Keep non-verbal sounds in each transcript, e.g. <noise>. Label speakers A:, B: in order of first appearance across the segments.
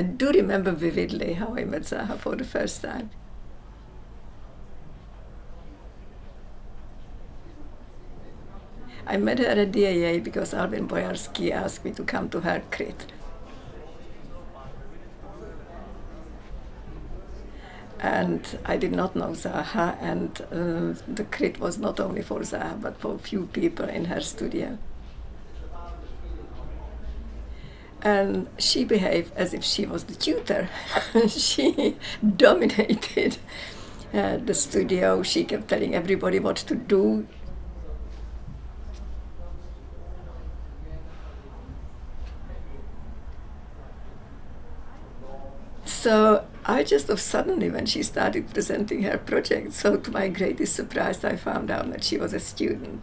A: I do remember vividly how I met Zaha for the first time. I met her at the AA because Alvin Boyarsky asked me to come to her crit. And I did not know Zaha, and uh, the crit was not only for Zaha, but for a few people in her studio. And she behaved as if she was the tutor. <laughs> she dominated uh, the studio. She kept telling everybody what to do. So I just of suddenly, when she started presenting her project, so to my greatest surprise, I found out that she was a student.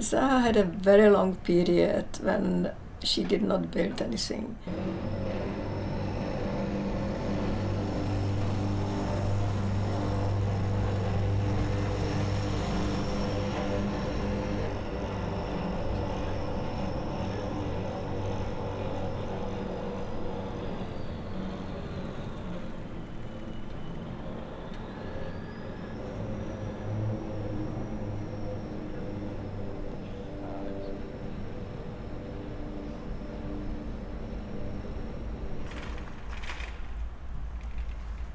A: Zaha had a very long period when she did not build anything.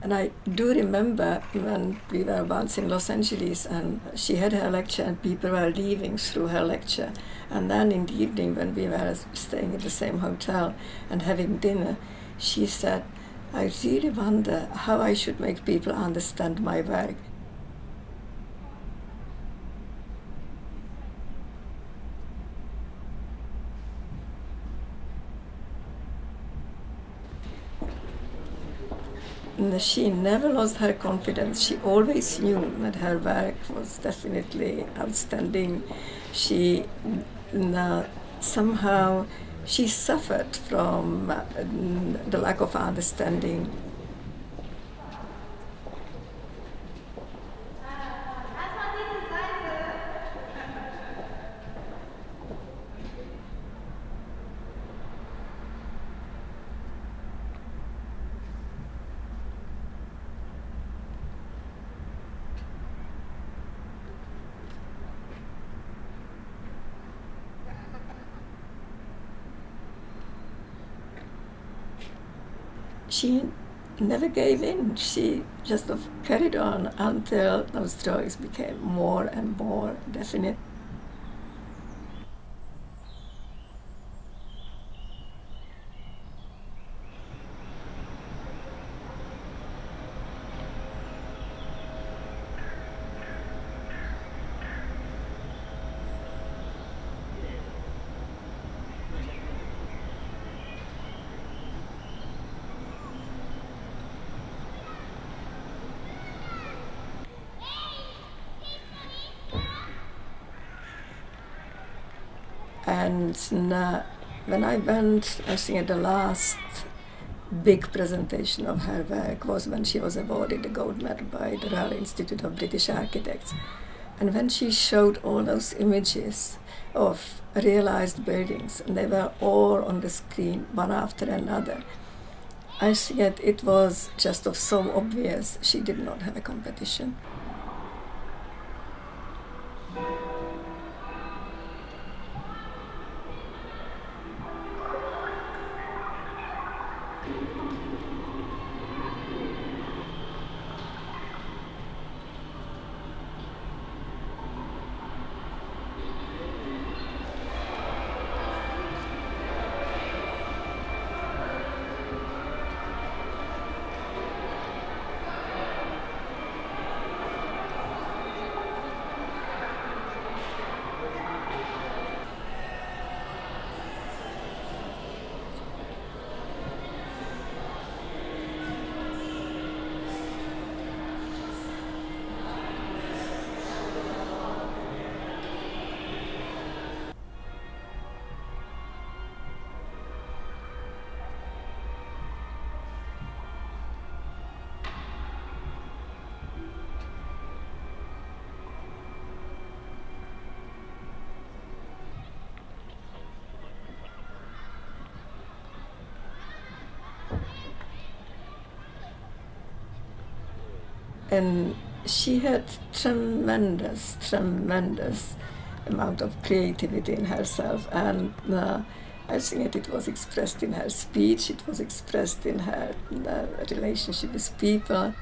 A: And I do remember when we were once in Los Angeles and she had her lecture and people were leaving through her lecture. And then in the evening when we were staying in the same hotel and having dinner, she said, I really wonder how I should make people understand my work. She never lost her confidence. She always knew that her work was definitely outstanding. She somehow she suffered from uh, the lack of understanding she never gave in. She just carried on until those drawings became more and more definite. And when I went, I think the last big presentation of her work was when she was awarded the gold medal by the Royal Institute of British Architects. And when she showed all those images of realized buildings, and they were all on the screen, one after another, I think it was just of so obvious she did not have a competition. And she had tremendous, tremendous amount of creativity in herself, and uh, I think it was expressed in her speech, it was expressed in her uh, relationship with people.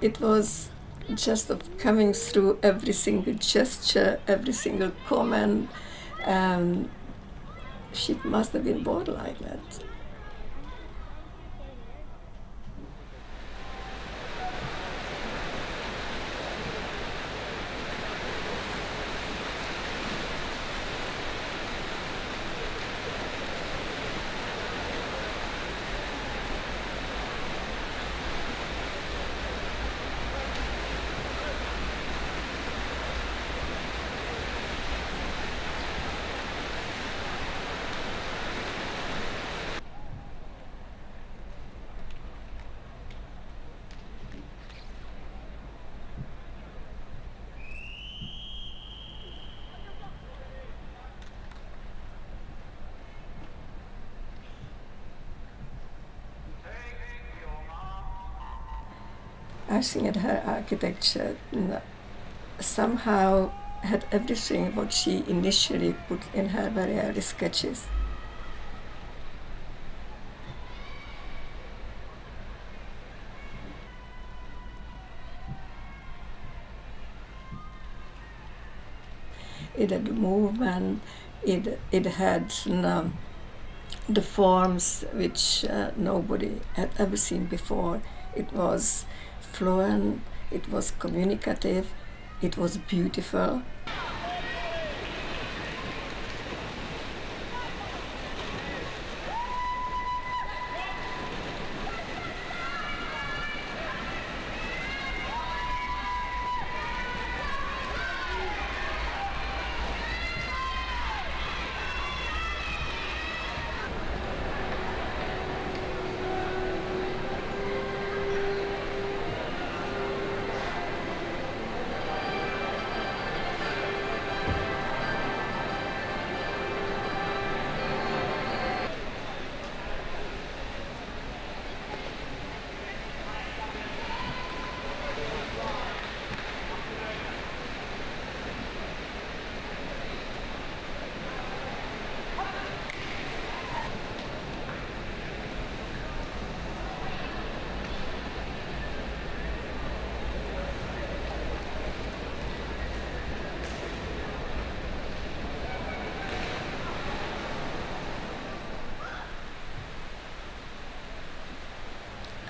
A: It was just of coming through every single gesture, every single comment. Um, she must have been born like that. I think that her architecture somehow had everything what she initially put in her very early sketches. It had movement, it, it had the forms which uh, nobody had ever seen before. It was fluent, it was communicative, it was beautiful.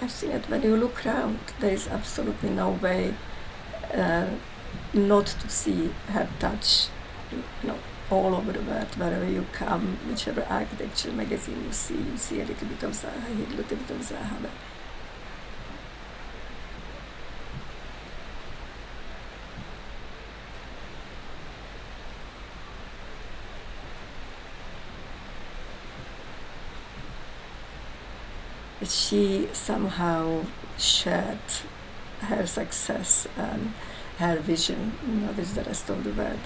A: I think that when you look around, there is absolutely no way uh, not to see her touch. You know, all over the world, wherever you come, whichever architecture magazine you see, you see a little bit of Zaha, a little bit of Zaha. She somehow shared her success and her vision you know, with the rest of the world.